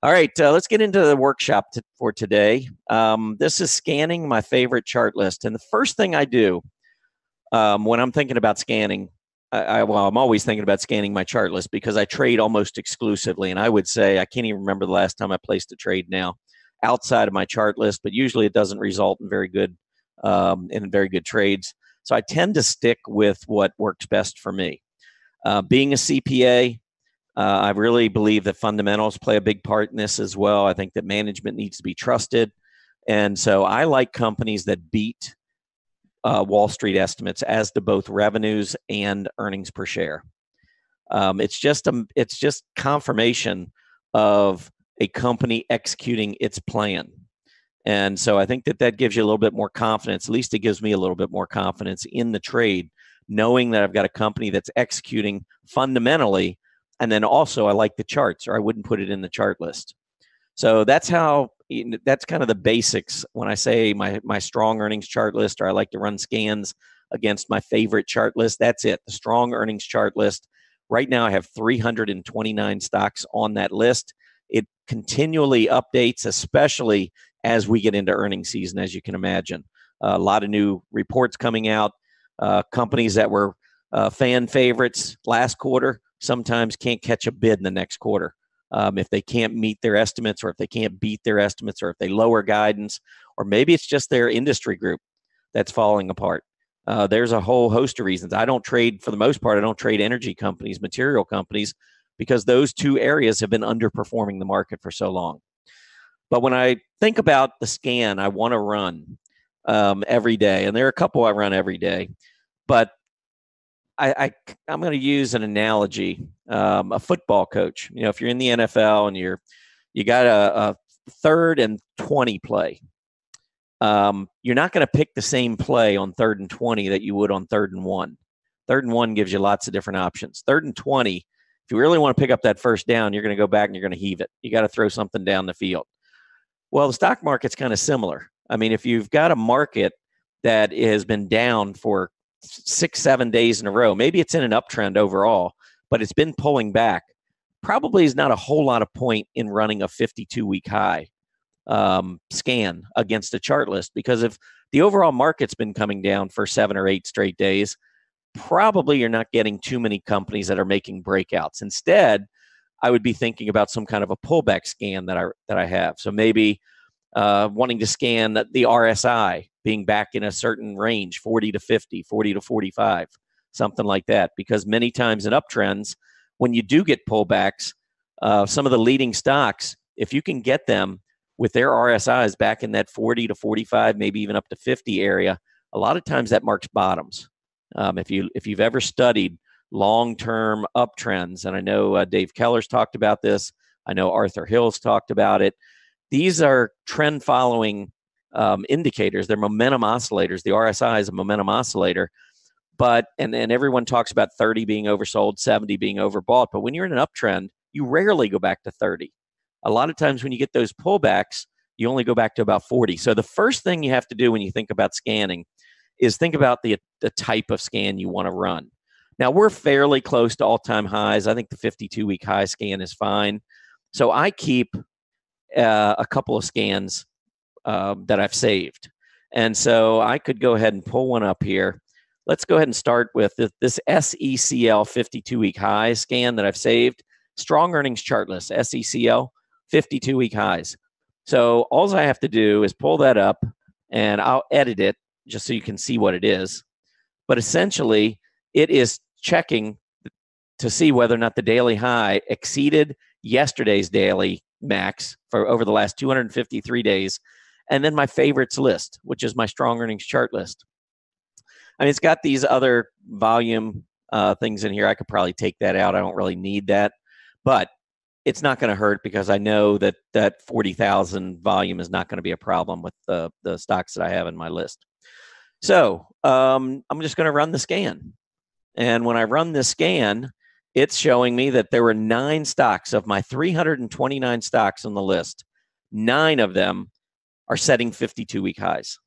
All right, uh, let's get into the workshop t- for today. Um, this is scanning my favorite chart list. And the first thing I do um, when I'm thinking about scanning, I, I, well, I'm always thinking about scanning my chart list because I trade almost exclusively. And I would say I can't even remember the last time I placed a trade now outside of my chart list, but usually it doesn't result in very good um, in very good trades. So I tend to stick with what works best for me. Uh, being a CPA, uh, I really believe that fundamentals play a big part in this as well. I think that management needs to be trusted. And so I like companies that beat uh, Wall Street estimates as to both revenues and earnings per share. Um, it's just a, it's just confirmation of a company executing its plan. And so I think that that gives you a little bit more confidence. At least it gives me a little bit more confidence in the trade, knowing that I've got a company that's executing fundamentally and then also I like the charts, or I wouldn't put it in the chart list. So that's how that's kind of the basics when I say my my strong earnings chart list, or I like to run scans against my favorite chart list. That's it, the strong earnings chart list. Right now, I have 329 stocks on that list. It continually updates, especially as we get into earnings season, as you can imagine. Uh, a lot of new reports coming out. Uh, companies that were uh, fan favorites last quarter sometimes can't catch a bid in the next quarter. Um, if they can't meet their estimates or if they can't beat their estimates or if they lower guidance or maybe it's just their industry group that's falling apart uh, there's a whole host of reasons i don't trade for the most part i don't trade energy companies material companies because those two areas have been underperforming the market for so long but when i think about the scan i want to run um, every day and there are a couple i run every day but I, I am going to use an analogy. Um, a football coach. You know, if you're in the NFL and you're you got a, a third and twenty play, um, you're not going to pick the same play on third and twenty that you would on third and one. Third and one gives you lots of different options. Third and twenty, if you really want to pick up that first down, you're going to go back and you're going to heave it. You got to throw something down the field. Well, the stock market's kind of similar. I mean, if you've got a market that has been down for six, seven days in a row. Maybe it's in an uptrend overall, but it's been pulling back. Probably is not a whole lot of point in running a 52 week high um, scan against a chart list because if the overall market's been coming down for seven or eight straight days, probably you're not getting too many companies that are making breakouts. Instead, I would be thinking about some kind of a pullback scan that I that I have. So maybe uh, wanting to scan the RSI being back in a certain range 40 to 50, 40 to 45, something like that. Because many times in uptrends, when you do get pullbacks, uh, some of the leading stocks, if you can get them with their RSIs back in that 40 to 45, maybe even up to 50 area, a lot of times that marks bottoms. Um, if you if you've ever studied long-term uptrends, and I know uh, Dave Keller's talked about this, I know Arthur Hill's talked about it. These are trend following um, indicators. They're momentum oscillators. The RSI is a momentum oscillator. But, and then everyone talks about 30 being oversold, 70 being overbought. But when you're in an uptrend, you rarely go back to 30. A lot of times when you get those pullbacks, you only go back to about 40. So the first thing you have to do when you think about scanning is think about the, the type of scan you want to run. Now we're fairly close to all-time highs. I think the 52-week high scan is fine. So I keep uh, a couple of scans uh, that I've saved. And so I could go ahead and pull one up here. Let's go ahead and start with this, SECL 52 week high scan that I've saved. Strong earnings chart list, SECL 52 week highs. So all I have to do is pull that up and I'll edit it just so you can see what it is. But essentially, it is checking to see whether or not the daily high exceeded yesterday's daily max for over the last 253 days. And then my favorites list, which is my strong earnings chart list. I mean, it's got these other volume uh, things in here. I could probably take that out. I don't really need that, but it's not going to hurt because I know that that 40,000 volume is not going to be a problem with the, the stocks that I have in my list. So um, I'm just going to run the scan. And when I run the scan, it's showing me that there were nine stocks of my 329 stocks on the list. Nine of them are setting 52 week highs.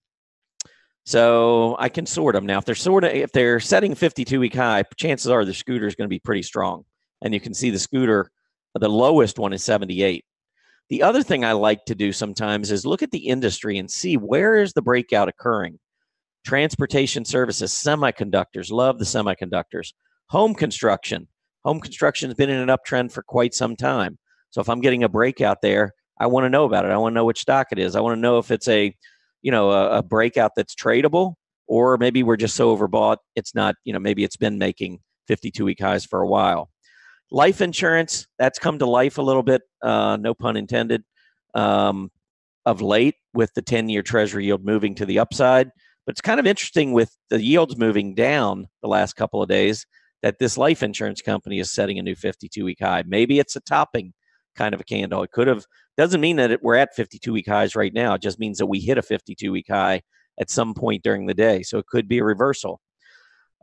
So I can sort them now. If they're sort of if they're setting 52 week high, chances are the scooter is going to be pretty strong. And you can see the scooter, the lowest one is 78. The other thing I like to do sometimes is look at the industry and see where is the breakout occurring. Transportation services, semiconductors, love the semiconductors. Home construction, home construction has been in an uptrend for quite some time. So if I'm getting a breakout there, I want to know about it. I want to know which stock it is. I want to know if it's a, you know, a, a breakout that's tradable, or maybe we're just so overbought it's not. You know, maybe it's been making 52 week highs for a while. Life insurance that's come to life a little bit. Uh, no pun intended. Um, of late, with the 10 year Treasury yield moving to the upside, but it's kind of interesting with the yields moving down the last couple of days that this life insurance company is setting a new 52 week high. Maybe it's a topping kind of a candle. It could have doesn't mean that it, we're at 52 week highs right now. It just means that we hit a 52 week high at some point during the day. So it could be a reversal.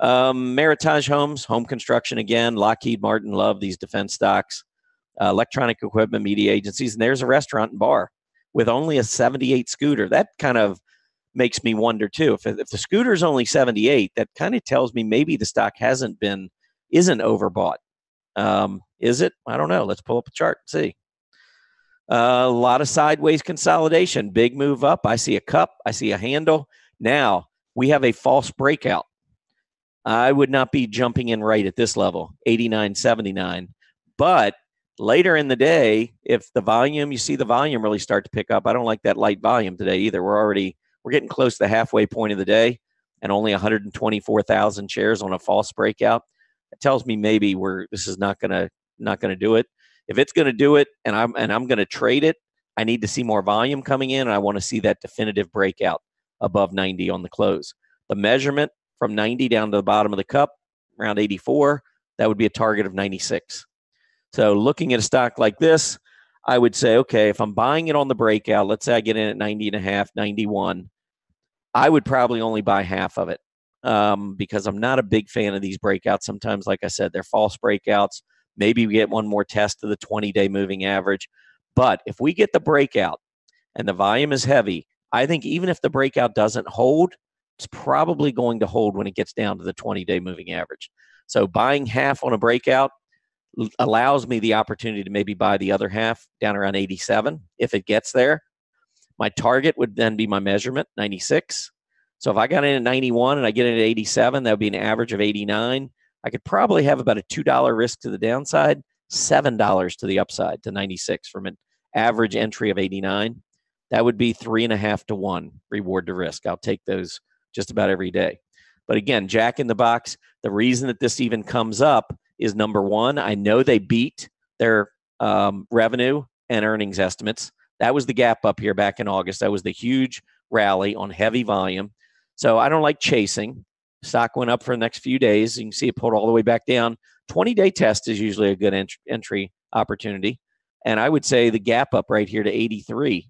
Um, Meritage Homes, home construction again. Lockheed Martin love these defense stocks. Uh, electronic equipment, media agencies, and there's a restaurant and bar with only a 78 scooter. That kind of makes me wonder too. If, if the scooter is only 78, that kind of tells me maybe the stock hasn't been, isn't overbought. Um, is it? I don't know. Let's pull up a chart and see. A lot of sideways consolidation. Big move up. I see a cup. I see a handle. Now we have a false breakout. I would not be jumping in right at this level, 89, 79. But later in the day, if the volume, you see the volume really start to pick up. I don't like that light volume today either. We're already we're getting close to the halfway point of the day and only 124,000 shares on a false breakout. It tells me maybe we're this is not gonna not gonna do it. If it's gonna do it and I'm and I'm gonna trade it, I need to see more volume coming in and I want to see that definitive breakout above 90 on the close. The measurement from 90 down to the bottom of the cup, around 84, that would be a target of 96. So looking at a stock like this, I would say, okay, if I'm buying it on the breakout, let's say I get in at 90 and a half, 91, I would probably only buy half of it um, because I'm not a big fan of these breakouts. Sometimes, like I said, they're false breakouts. Maybe we get one more test of the 20 day moving average. But if we get the breakout and the volume is heavy, I think even if the breakout doesn't hold, it's probably going to hold when it gets down to the 20 day moving average. So buying half on a breakout allows me the opportunity to maybe buy the other half down around 87 if it gets there. My target would then be my measurement, 96. So if I got in at 91 and I get in at 87, that would be an average of 89. I could probably have about a $2 risk to the downside, $7 to the upside to 96 from an average entry of 89. That would be three and a half to one reward to risk. I'll take those just about every day. But again, Jack in the Box, the reason that this even comes up is number one, I know they beat their um, revenue and earnings estimates. That was the gap up here back in August. That was the huge rally on heavy volume. So I don't like chasing. Stock went up for the next few days. You can see it pulled all the way back down. 20 day test is usually a good ent- entry opportunity. And I would say the gap up right here to 83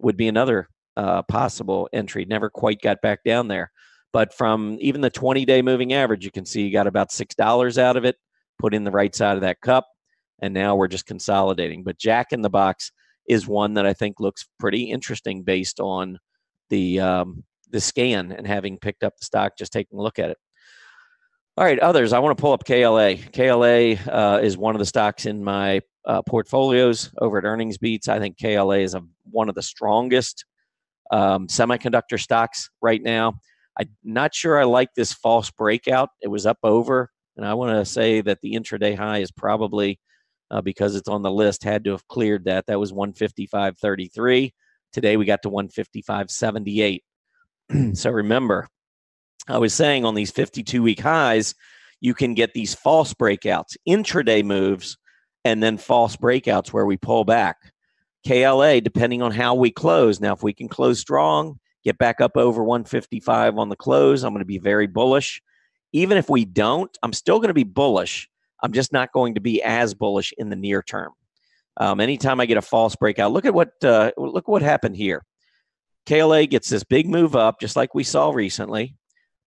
would be another uh, possible entry. Never quite got back down there. But from even the 20 day moving average, you can see you got about $6 out of it, put in the right side of that cup. And now we're just consolidating. But Jack in the Box is one that I think looks pretty interesting based on the um, the scan and having picked up the stock, just taking a look at it. All right, others. I want to pull up KLA. KLA uh, is one of the stocks in my uh, portfolios over at Earnings Beats. I think KLA is a, one of the strongest um, semiconductor stocks right now. I'm not sure I like this false breakout. It was up over, and I want to say that the intraday high is probably uh, because it's on the list, had to have cleared that. That was 155.33. Today we got to 155.78. so remember, I was saying on these 52 week highs, you can get these false breakouts, intraday moves, and then false breakouts where we pull back. KLA, depending on how we close. Now, if we can close strong, get back up over 155 on the close, I'm going to be very bullish. Even if we don't, I'm still going to be bullish I'm just not going to be as bullish in the near term. Um, anytime I get a false breakout, look at what uh, look what happened here. KLA gets this big move up, just like we saw recently.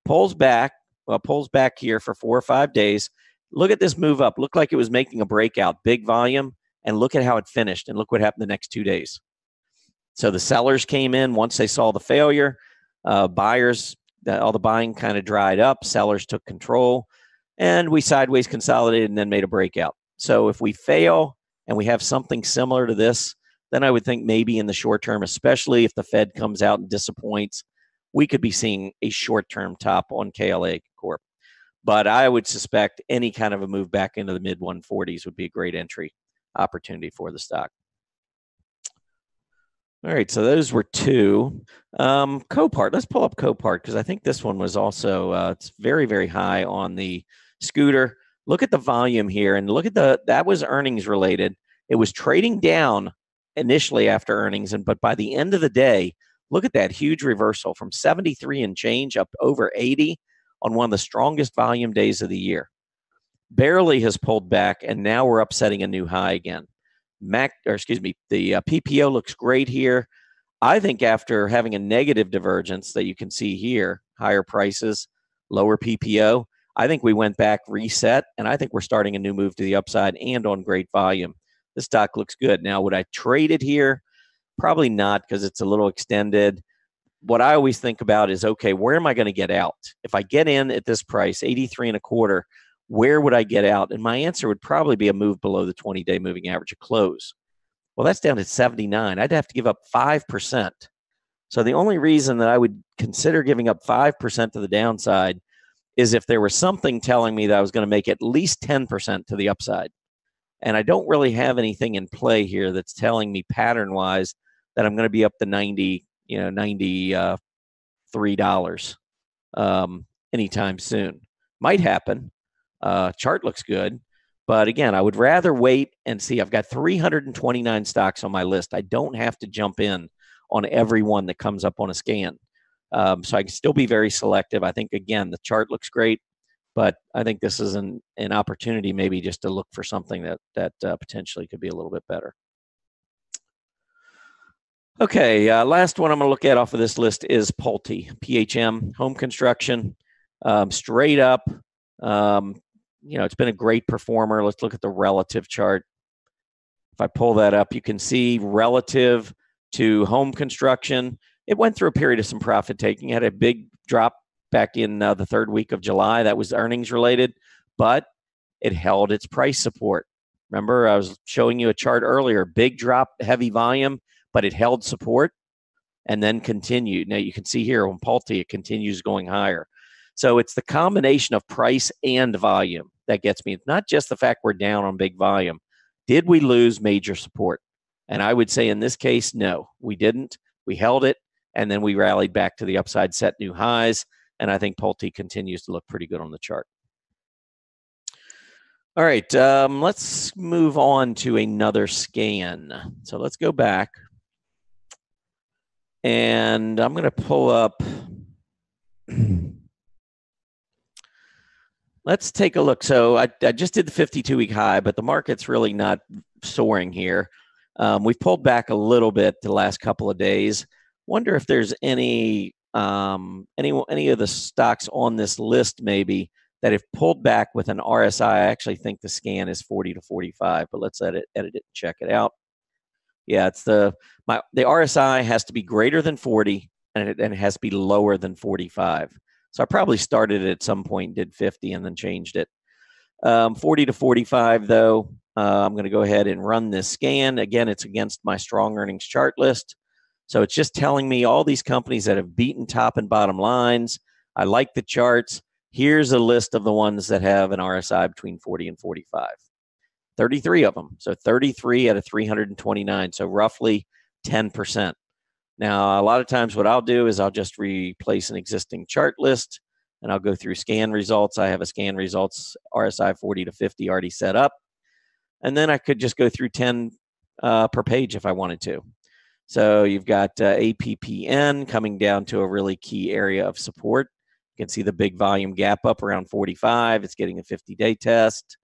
Pulls back, well, pulls back here for four or five days. Look at this move up. Looked like it was making a breakout, big volume, and look at how it finished. And look what happened the next two days. So the sellers came in once they saw the failure. Uh, buyers, all the buying kind of dried up. Sellers took control and we sideways consolidated and then made a breakout. So if we fail and we have something similar to this, then I would think maybe in the short term, especially if the Fed comes out and disappoints, we could be seeing a short term top on KLA Corp. But I would suspect any kind of a move back into the mid 140s would be a great entry opportunity for the stock. All right, so those were two. Um, Copart, let's pull up Copart because I think this one was also uh, it's very very high on the scooter. Look at the volume here, and look at the that was earnings related. It was trading down initially after earnings, and but by the end of the day, look at that huge reversal from 73 and change up over 80 on one of the strongest volume days of the year. Barely has pulled back, and now we're upsetting a new high again. Mac, or excuse me, the uh, PPO looks great here. I think after having a negative divergence that you can see here, higher prices, lower PPO, I think we went back, reset, and I think we're starting a new move to the upside and on great volume. The stock looks good. Now, would I trade it here? Probably not because it's a little extended. What I always think about is okay, where am I going to get out? If I get in at this price, 83 and a quarter, where would I get out? And my answer would probably be a move below the 20 day moving average, a close. Well, that's down to 79. I'd have to give up 5%. So the only reason that I would consider giving up 5% to the downside is if there was something telling me that I was going to make at least 10% to the upside. And I don't really have anything in play here that's telling me pattern wise that I'm going to be up to 90, you know, 93 dollars um, anytime soon. Might happen. Uh, chart looks good. But again, I would rather wait and see. I've got 329 stocks on my list. I don't have to jump in on every one that comes up on a scan. Um, so I can still be very selective. I think, again, the chart looks great, but I think this is an, an opportunity maybe just to look for something that, that uh, potentially could be a little bit better. Okay, uh, last one I'm going to look at off of this list is Pulte, PHM, home construction, um, straight up. Um, you know, it's been a great performer. Let's look at the relative chart. If I pull that up, you can see relative to home construction, it went through a period of some profit taking. It had a big drop back in uh, the third week of July. That was earnings related, but it held its price support. Remember, I was showing you a chart earlier big drop, heavy volume, but it held support and then continued. Now you can see here on Pulte, it continues going higher. So it's the combination of price and volume that gets me. It's not just the fact we're down on big volume. Did we lose major support? And I would say in this case, no, we didn't. We held it and then we rallied back to the upside, set new highs. And I think Pulte continues to look pretty good on the chart. All right, um, let's move on to another scan. So let's go back. And I'm going to pull up Let's take a look. So I, I just did the 52 week high, but the market's really not soaring here. Um, we've pulled back a little bit the last couple of days. Wonder if there's any um, any any of the stocks on this list maybe that have pulled back with an RSI. I actually think the scan is 40 to 45, but let's edit edit it and check it out. Yeah, it's the my the RSI has to be greater than 40 and it, and it has to be lower than 45. So I probably started at some point, did 50, and then changed it. Um, 40 to 45, though, uh, I'm going to go ahead and run this scan. Again, it's against my strong earnings chart list. So it's just telling me all these companies that have beaten top and bottom lines. I like the charts. Here's a list of the ones that have an RSI between 40 and 45. 33 of them. So 33 out of 329. So roughly 10%. Now, a lot of times, what I'll do is I'll just replace an existing chart list and I'll go through scan results. I have a scan results RSI 40 to 50 already set up. And then I could just go through 10 uh, per page if I wanted to. So you've got uh, APPN coming down to a really key area of support. You can see the big volume gap up around 45. It's getting a 50 day test.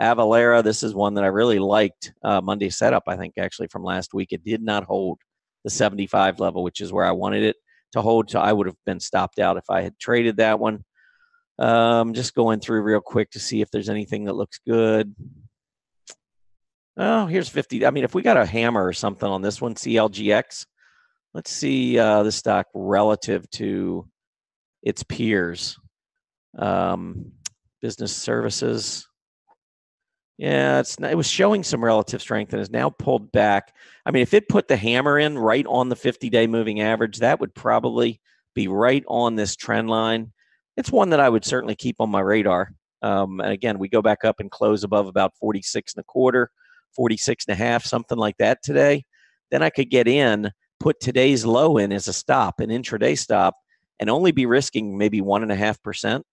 Avalara, this is one that I really liked uh, Monday setup, I think, actually, from last week. It did not hold the 75 level, which is where I wanted it to hold. So I would have been stopped out if I had traded that one. Um, just going through real quick to see if there's anything that looks good. Oh, here's 50. I mean, if we got a hammer or something on this one, CLGX, let's see uh, the stock relative to its peers. Um, business services. Yeah, it's it was showing some relative strength and is now pulled back. I mean, if it put the hammer in right on the 50-day moving average, that would probably be right on this trend line. It's one that I would certainly keep on my radar. Um, and again, we go back up and close above about 46 and a quarter, 46 and a half, something like that today. Then I could get in, put today's low in as a stop, an intraday stop, and only be risking maybe one and a half percent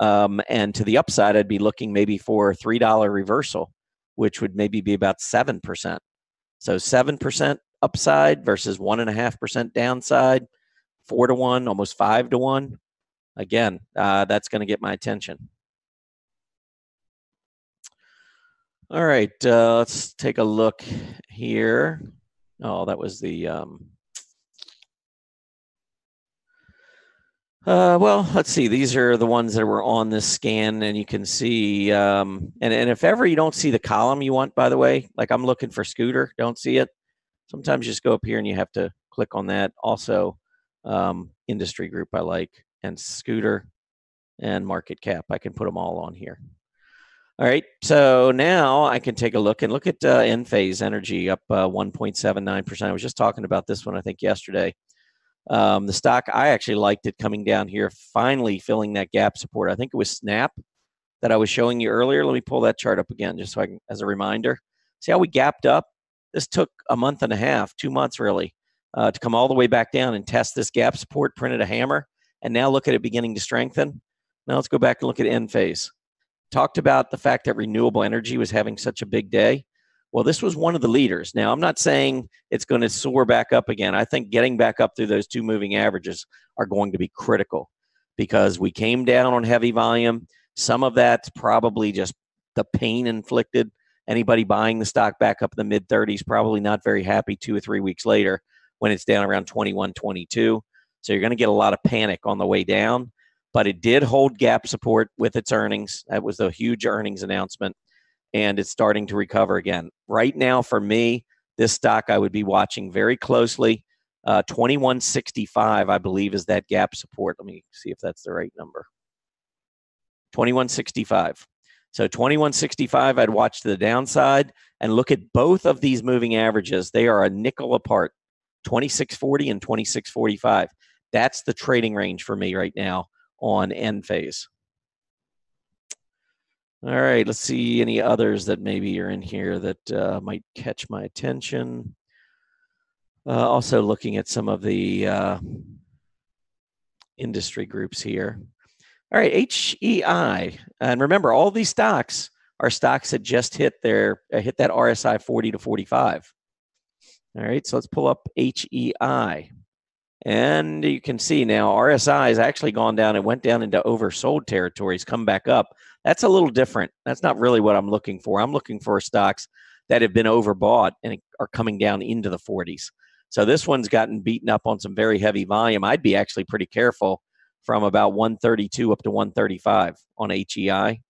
um, and to the upside, I'd be looking maybe for a $3 reversal, which would maybe be about 7%. So 7% upside versus 1.5% downside, four to one, almost five to one. Again, uh, that's going to get my attention. All right, uh, let's take a look here. Oh, that was the um, Uh, well, let's see. These are the ones that were on this scan, and you can see. Um, and and if ever you don't see the column you want, by the way, like I'm looking for scooter, don't see it. Sometimes you just go up here and you have to click on that. Also, um, industry group I like, and scooter, and market cap. I can put them all on here. All right, so now I can take a look and look at uh, Enphase Energy up uh, 1.79%. I was just talking about this one, I think, yesterday. Um, the stock, I actually liked it coming down here, finally filling that gap support. I think it was Snap that I was showing you earlier. Let me pull that chart up again just so I can, as a reminder. See how we gapped up? This took a month and a half, two months really, uh, to come all the way back down and test this gap support, printed a hammer, and now look at it beginning to strengthen. Now let's go back and look at Enphase. Talked about the fact that renewable energy was having such a big day. Well, this was one of the leaders. Now, I'm not saying it's going to soar back up again. I think getting back up through those two moving averages are going to be critical because we came down on heavy volume. Some of that's probably just the pain inflicted. Anybody buying the stock back up in the mid 30s probably not very happy two or three weeks later when it's down around 21, 22. So you're going to get a lot of panic on the way down. But it did hold gap support with its earnings. That was a huge earnings announcement and it's starting to recover again. Right now, for me, this stock I would be watching very closely. Uh, 2165, I believe, is that gap support. Let me see if that's the right number. 2165. So 2165, I'd watch to the downside and look at both of these moving averages. They are a nickel apart 2640 and 2645. That's the trading range for me right now on Enphase. All right, let's see any others that maybe are in here that uh, might catch my attention. Uh, also, looking at some of the uh, industry groups here. All right, HEI, and remember, all these stocks are stocks that just hit their uh, hit that RSI 40 to 45. All right, so let's pull up HEI. And you can see now RSI has actually gone down. It went down into oversold territories, come back up. That's a little different. That's not really what I'm looking for. I'm looking for stocks that have been overbought and are coming down into the 40s. So this one's gotten beaten up on some very heavy volume. I'd be actually pretty careful from about 132 up to 135 on HEI.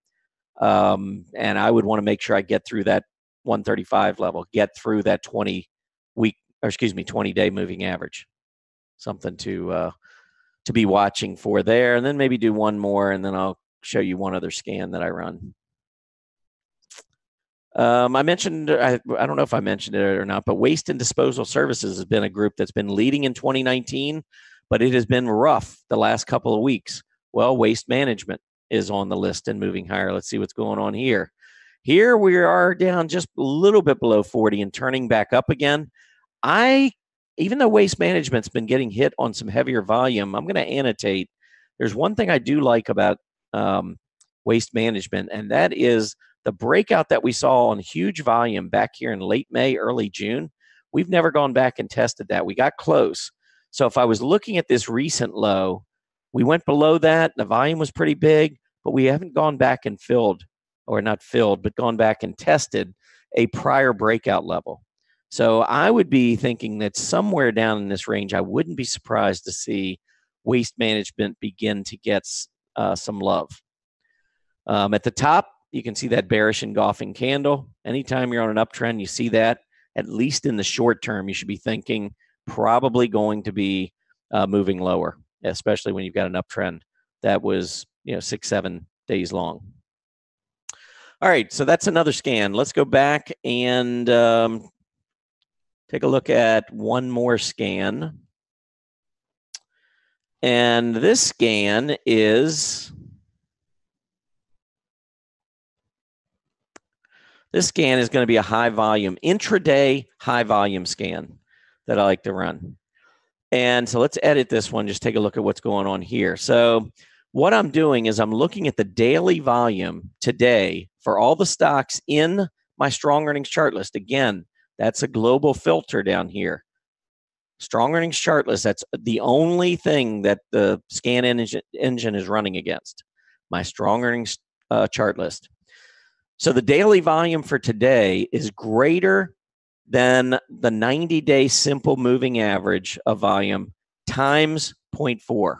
Um, and I would want to make sure I get through that 135 level, get through that 20 week, or excuse me, 20 day moving average. Something to uh, to be watching for there, and then maybe do one more, and then I'll show you one other scan that I run. Um, I mentioned, I, I don't know if I mentioned it or not, but Waste and Disposal Services has been a group that's been leading in 2019, but it has been rough the last couple of weeks. Well, Waste Management is on the list and moving higher. Let's see what's going on here. Here we are down just a little bit below 40 and turning back up again. I, even though Waste Management's been getting hit on some heavier volume, I'm going to annotate. There's one thing I do like about um, waste management, and that is the breakout that we saw on huge volume back here in late May, early June. We've never gone back and tested that. We got close. So if I was looking at this recent low, we went below that. The volume was pretty big, but we haven't gone back and filled, or not filled, but gone back and tested a prior breakout level. So I would be thinking that somewhere down in this range, I wouldn't be surprised to see waste management begin to get uh, some love. Um, at the top, you can see that bearish engulfing candle. Anytime you're on an uptrend, you see that. At least in the short term, you should be thinking probably going to be uh, moving lower, especially when you've got an uptrend that was you know six seven days long. All right, so that's another scan. Let's go back and um, take a look at one more scan. And this scan is this scan is going to be a high volume intraday high volume scan that I like to run. And so let's edit this one. Just take a look at what's going on here. So what I'm doing is I'm looking at the daily volume today for all the stocks in my strong earnings chart list. Again, that's a global filter down here. Strong earnings chart list. That's the only thing that the scan engine, engine is running against. My strong earnings uh, chart list. So the daily volume for today is greater than the 90 day simple moving average of volume times 0.4.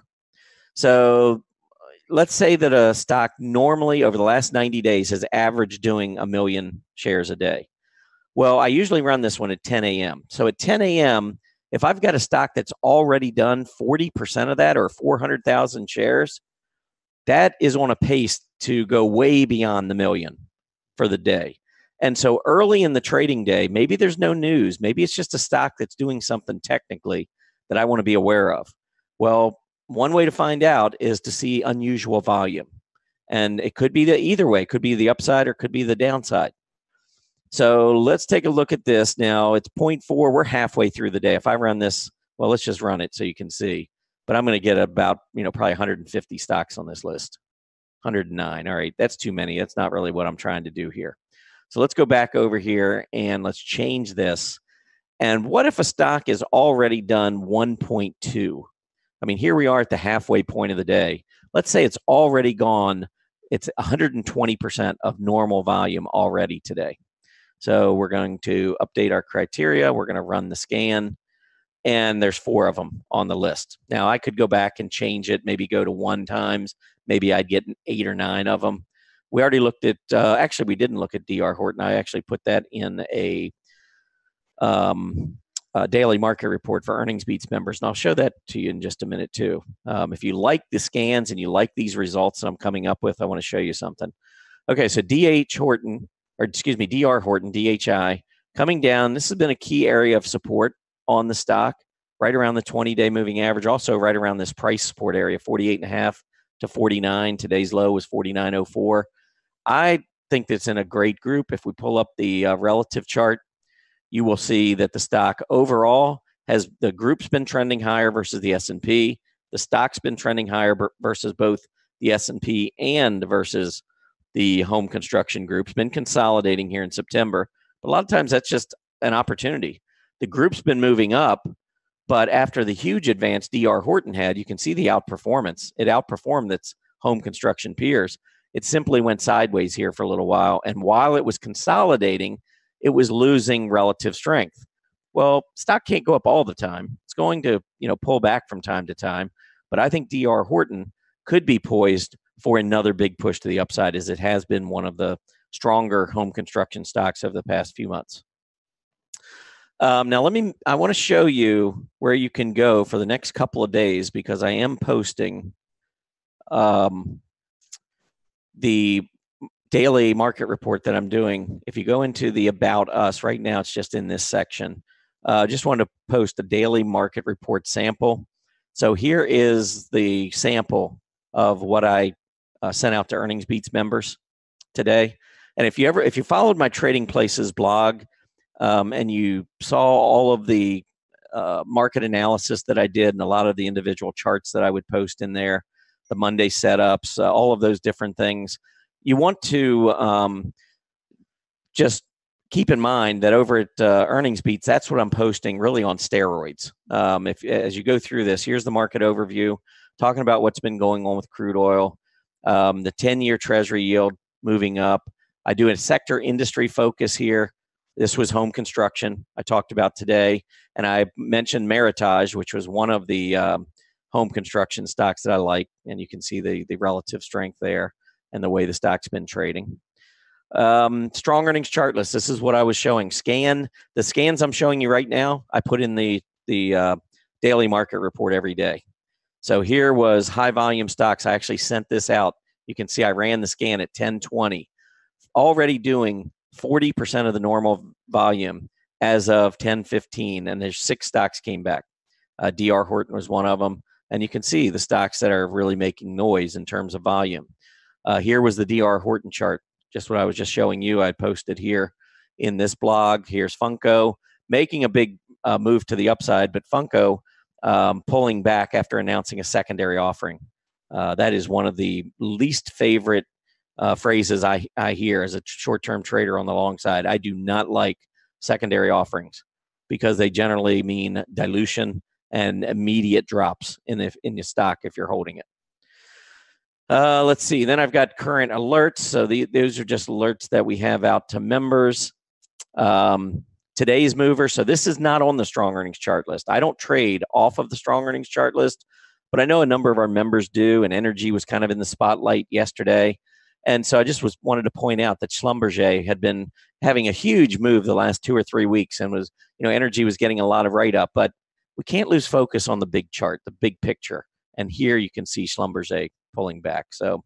So let's say that a stock normally over the last 90 days has averaged doing a million shares a day. Well, I usually run this one at 10 a.m. So at 10 a.m., if I've got a stock that's already done 40% of that or 400,000 shares, that is on a pace to go way beyond the million for the day. And so early in the trading day, maybe there's no news. Maybe it's just a stock that's doing something technically that I want to be aware of. Well, one way to find out is to see unusual volume. And it could be the either way, it could be the upside or could be the downside. So let's take a look at this now. It's 0.4. We're halfway through the day. If I run this, well, let's just run it so you can see. But I'm going to get about, you know, probably 150 stocks on this list. 109. All right, that's too many. That's not really what I'm trying to do here. So let's go back over here and let's change this. And what if a stock is already done 1.2? I mean, here we are at the halfway point of the day. Let's say it's already gone, it's 120% of normal volume already today. So we're going to update our criteria. We're going to run the scan, and there's four of them on the list. Now I could go back and change it, maybe go to one times. Maybe I'd get eight or nine of them. We already looked at. Uh, actually, we didn't look at DR Horton. I actually put that in a um, daily market report for earnings beats members, and I'll show that to you in just a minute too. Um, if you like the scans and you like these results that I'm coming up with, I want to show you something. Okay, so DH Horton or excuse me, DR Horton, DHI, coming down. This has been a key area of support on the stock, right around the 20 day moving average, also right around this price support area, 48 and a half to 49. Today's low was 49.04. I think that's in a great group. If we pull up the uh, relative chart, you will see that the stock overall has the group's been trending higher versus the S&P. The stock's been trending higher versus both the S&P and versus the home construction group's been consolidating here in September. But a lot of times that's just an opportunity. The group's been moving up, but after the huge advance DR Horton had, you can see the outperformance. It outperformed its home construction peers. It simply went sideways here for a little while. And while it was consolidating, it was losing relative strength. Well, stock can't go up all the time. It's going to, you know, pull back from time to time. But I think DR Horton could be poised for another big push to the upside as it has been one of the stronger home construction stocks of the past few months. Um, now, let me, I want to show you where you can go for the next couple of days because I am posting um, the daily market report that I'm doing. If you go into the About Us, right now it's just in this section. I uh, just wanted to post a daily market report sample. So here is the sample of what I uh, sent out to earnings beats members today. And if you ever, if you followed my Trading Places blog um, and you saw all of the uh, market analysis that I did and a lot of the individual charts that I would post in there, the Monday setups, uh, all of those different things, you want to um, just keep in mind that over at uh, earnings beats that's what i'm posting really on steroids um, if as you go through this here's the market overview talking about what's been going on with crude oil um, the 10 year treasury yield moving up. I do a sector industry focus here. This was home construction I talked about today. And I mentioned Meritage, which was one of the um, home construction stocks that I like. And you can see the, the relative strength there and the way the stock's been trading. Um, strong earnings chart list. This is what I was showing. Scan the scans I'm showing you right now. I put in the the uh, daily market report every day. So here was high volume stocks. I actually sent this out. You can see I ran the scan at 1020. already doing 40% of the normal volume as of 1015 and there's six stocks came back uh, dr horton was one of them and you can see the stocks that are really making noise in terms of volume uh, here was the dr horton chart just what i was just showing you i posted here in this blog here's funko making a big uh, move to the upside but funko um, pulling back after announcing a secondary offering uh, that is one of the least favorite uh, phrases I, I hear as a short term trader on the long side. I do not like secondary offerings because they generally mean dilution and immediate drops in the in the stock if you're holding it. Uh, let's see. Then I've got current alerts. So the, those are just alerts that we have out to members. Um, today's mover. So this is not on the strong earnings chart list. I don't trade off of the strong earnings chart list, but I know a number of our members do. And energy was kind of in the spotlight yesterday. And so I just was wanted to point out that Schlumberger had been having a huge move the last two or three weeks and was, you know, energy was getting a lot of write up, but we can't lose focus on the big chart, the big picture. And here you can see Schlumberger pulling back. So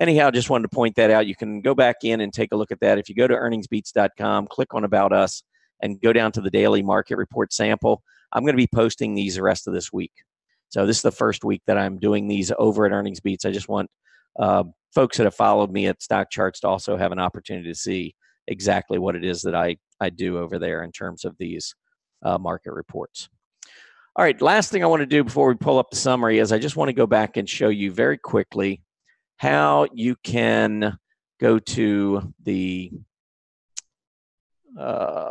anyhow, just wanted to point that out. You can go back in and take a look at that. If you go to earningsbeats.com, click on about us and go down to the daily market report sample. I'm going to be posting these the rest of this week. So this is the first week that I'm doing these over at Earnings Beats. I just want uh, folks that have followed me at Stock Charts to also have an opportunity to see exactly what it is that I, I do over there in terms of these uh, market reports. All right, last thing I want to do before we pull up the summary is I just want to go back and show you very quickly how you can go to the uh,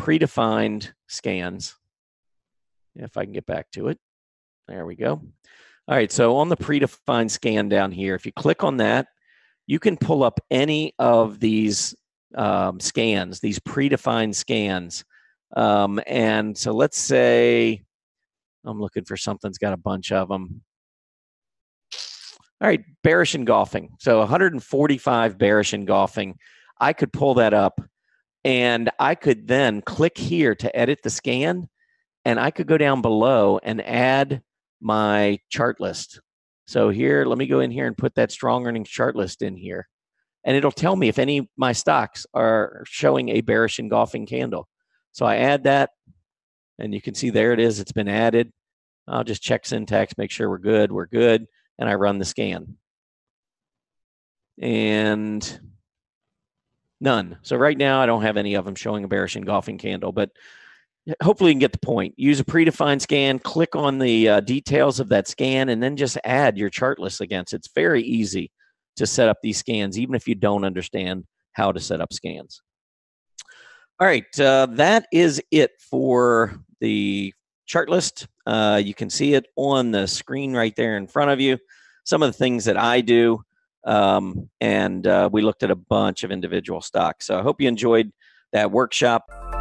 predefined scans. If I can get back to it. There we go. All right, so on the predefined scan down here, if you click on that, you can pull up any of these um, scans, these predefined scans. Um, and so let's say I'm looking for something that's got a bunch of them. All right, bearish engulfing. So 145 bearish engulfing. I could pull that up and I could then click here to edit the scan and I could go down below and add my chart list. So here, let me go in here and put that strong earnings chart list in here. And it'll tell me if any of my stocks are showing a bearish engulfing candle. So I add that, and you can see there it is. It's been added. I'll just check syntax, make sure we're good. We're good. And I run the scan. And none. So right now, I don't have any of them showing a bearish engulfing candle, but hopefully you can get the point. Use a predefined scan, click on the uh, details of that scan, and then just add your chart list against. It's very easy to set up these scans, even if you don't understand how to set up scans. All right, uh, that is it for the chart list. Uh, you can see it on the screen right there in front of you. Some of the things that I do, um, and uh, we looked at a bunch of individual stocks. So I hope you enjoyed that workshop.